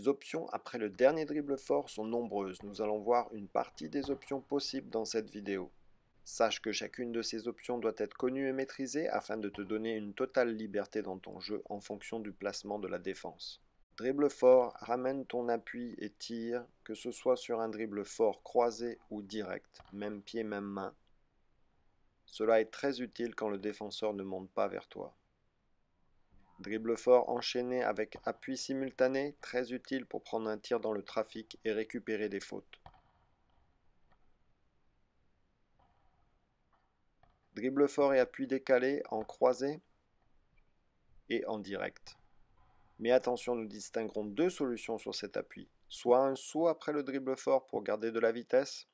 Les options après le dernier dribble fort sont nombreuses. Nous allons voir une partie des options possibles dans cette vidéo. Sache que chacune de ces options doit être connue et maîtrisée afin de te donner une totale liberté dans ton jeu en fonction du placement de la défense. Dribble fort, ramène ton appui et tire, que ce soit sur un dribble fort croisé ou direct, même pied, même main. Cela est très utile quand le défenseur ne monte pas vers toi. Dribble fort enchaîné avec appui simultané, très utile pour prendre un tir dans le trafic et récupérer des fautes. Dribble fort et appui décalé en croisé et en direct. Mais attention, nous distinguerons deux solutions sur cet appui. Soit un saut après le dribble fort pour garder de la vitesse,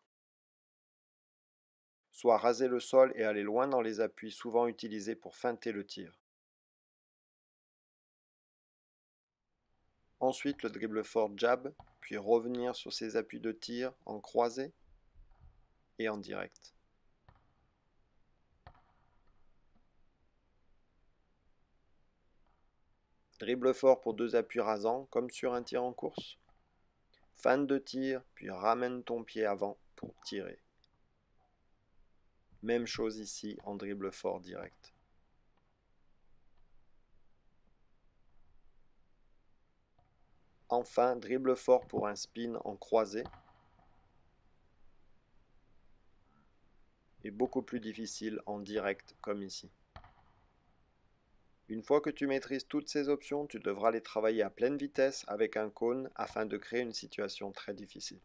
soit raser le sol et aller loin dans les appuis souvent utilisés pour feinter le tir. Ensuite le dribble fort jab, puis revenir sur ses appuis de tir en croisé et en direct. Dribble fort pour deux appuis rasants, comme sur un tir en course. Fin de tir, puis ramène ton pied avant pour tirer. Même chose ici en dribble fort direct. Enfin, dribble fort pour un spin en croisé. Et beaucoup plus difficile en direct comme ici. Une fois que tu maîtrises toutes ces options, tu devras les travailler à pleine vitesse avec un cône afin de créer une situation très difficile.